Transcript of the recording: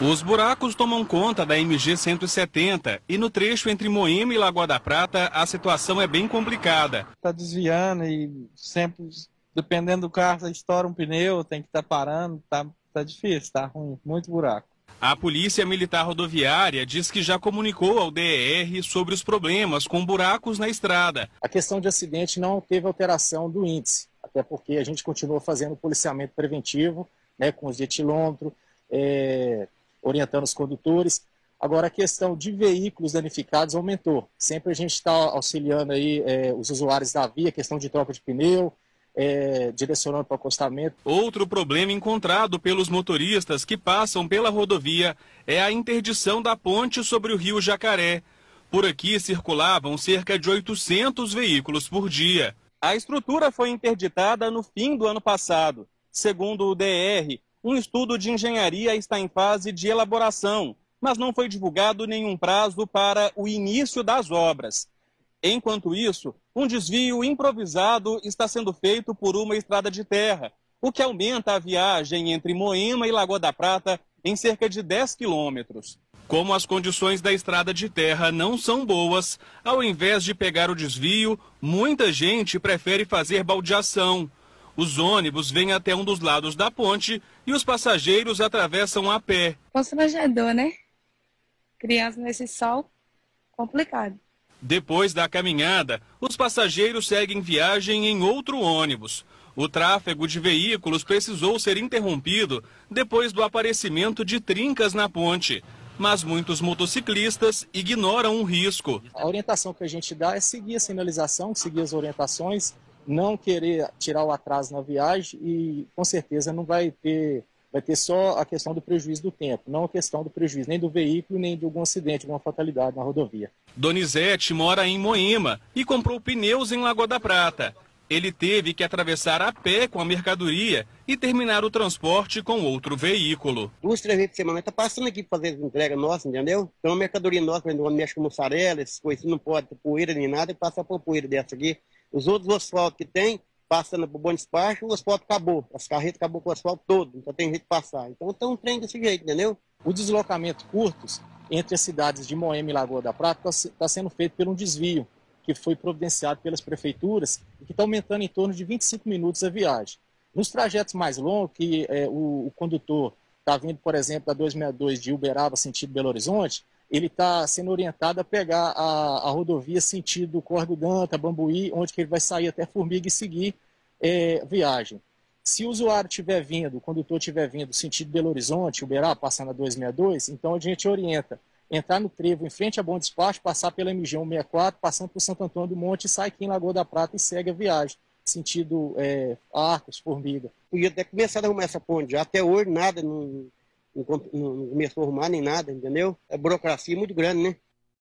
Os buracos tomam conta da MG 170 e no trecho entre Moema e Lagoa da Prata a situação é bem complicada. Está desviando e sempre, dependendo do carro, estoura um pneu, tem que estar tá parando, tá, tá difícil, tá ruim, muito buraco. A Polícia Militar Rodoviária diz que já comunicou ao DER sobre os problemas com buracos na estrada. A questão de acidente não teve alteração do índice, até porque a gente continuou fazendo policiamento preventivo, né, com os de etilômetro, é, orientando os condutores. Agora, a questão de veículos danificados aumentou. Sempre a gente está auxiliando aí é, os usuários da via, questão de troca de pneu, é, direcionando para o acostamento. Outro problema encontrado pelos motoristas que passam pela rodovia é a interdição da ponte sobre o rio Jacaré. Por aqui circulavam cerca de 800 veículos por dia. A estrutura foi interditada no fim do ano passado. Segundo o DR, um estudo de engenharia está em fase de elaboração, mas não foi divulgado nenhum prazo para o início das obras. Enquanto isso, um desvio improvisado está sendo feito por uma estrada de terra, o que aumenta a viagem entre Moema e Lagoa da Prata em cerca de 10 quilômetros. Como as condições da estrada de terra não são boas, ao invés de pegar o desvio, muita gente prefere fazer baldeação. Os ônibus vêm até um dos lados da ponte e os passageiros atravessam a pé. Constrangedor, né? Criança nesse sol, complicado. Depois da caminhada, os passageiros seguem viagem em outro ônibus. O tráfego de veículos precisou ser interrompido depois do aparecimento de trincas na ponte. Mas muitos motociclistas ignoram o risco. A orientação que a gente dá é seguir a sinalização, seguir as orientações não querer tirar o atraso na viagem e com certeza não vai ter vai ter só a questão do prejuízo do tempo, não a questão do prejuízo nem do veículo, nem de algum acidente, alguma fatalidade na rodovia. Donizete mora em Moema e comprou pneus em Lagoa da Prata. Ele teve que atravessar a pé com a mercadoria e terminar o transporte com outro veículo. Duas, três vezes por semana, está passando aqui para fazer entrega nossa, entendeu? Então a mercadoria nossa, quando mexe com mussarela, essas coisas, não pode ter poeira nem nada, e passa por poeira dessa aqui. Os outros asfaltos que tem, passando por bom despacho, o asfalto acabou. As carretas acabou com o asfalto todo, então tem jeito de passar. Então tem um trem desse jeito, entendeu? O deslocamento curtos entre as cidades de Moema e Lagoa da Prata está tá sendo feito por um desvio que foi providenciado pelas prefeituras e que está aumentando em torno de 25 minutos a viagem. Nos trajetos mais longos, que é, o, o condutor está vindo, por exemplo, da 262 de Uberaba, sentido Belo Horizonte, ele está sendo orientado a pegar a, a rodovia sentido Córrego Danta, Bambuí, onde que ele vai sair até Formiga e seguir é, viagem. Se o usuário estiver vindo, o condutor estiver vindo sentido Belo Horizonte, Uberaba, passando a 262, então a gente orienta entrar no trevo em frente a Bom Despacho, passar pela MG 164, passando por Santo Antônio do Monte, sai aqui em Lagoa da Prata e segue a viagem, sentido é, Arcos, Formiga. Podia até começar a arrumar essa ponte, até hoje nada, não, não, não começou a arrumar nem nada, entendeu? A burocracia é muito grande, né?